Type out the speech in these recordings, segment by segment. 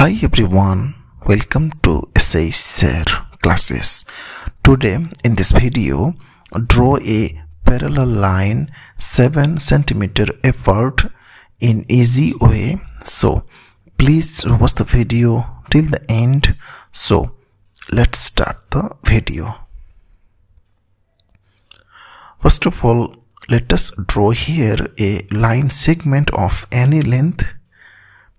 Hi everyone, welcome to SH Sir classes. Today in this video, draw a parallel line 7 centimeter apart in easy way. So please watch the video till the end. So let's start the video. First of all, let us draw here a line segment of any length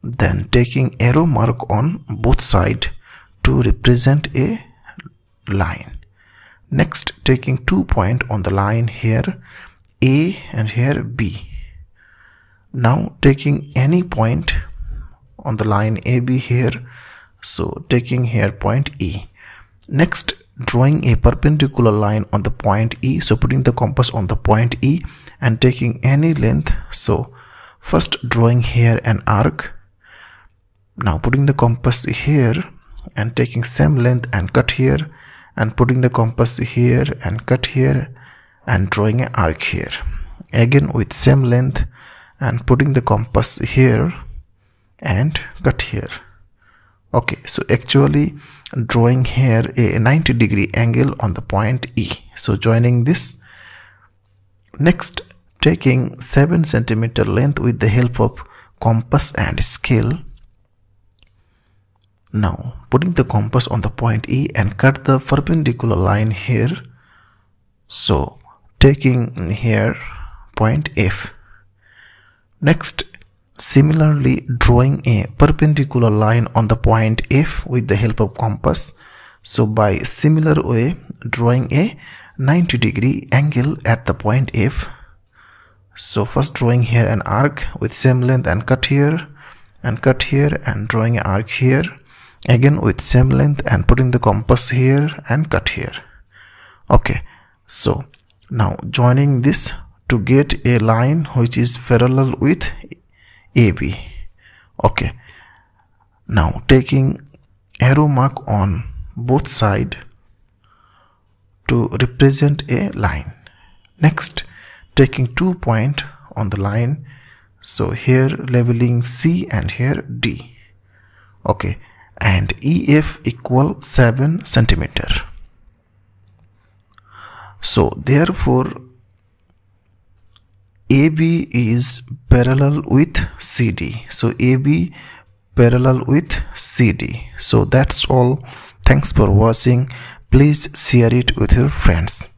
then taking arrow mark on both side to represent a line. Next taking two point on the line here a and here b. Now taking any point on the line ab here so taking here point e. Next drawing a perpendicular line on the point e so putting the compass on the point e and taking any length. So first drawing here an arc now putting the compass here and taking same length and cut here and putting the compass here and cut here and drawing an arc here. Again with same length and putting the compass here and cut here. Okay so actually drawing here a 90 degree angle on the point E. So joining this. Next taking 7 centimeter length with the help of compass and scale now putting the compass on the point E and cut the perpendicular line here. So taking here point F. Next similarly drawing a perpendicular line on the point F with the help of compass. So by similar way drawing a 90 degree angle at the point F. So first drawing here an arc with same length and cut here and cut here and drawing an arc here again with same length and putting the compass here and cut here. Okay so now joining this to get a line which is parallel with AB okay now taking arrow mark on both side to represent a line. Next taking two point on the line. So here leveling C and here D. Okay and EF equal 7 centimeter. So therefore AB is parallel with CD. So AB parallel with CD. So that's all. Thanks for watching. Please share it with your friends.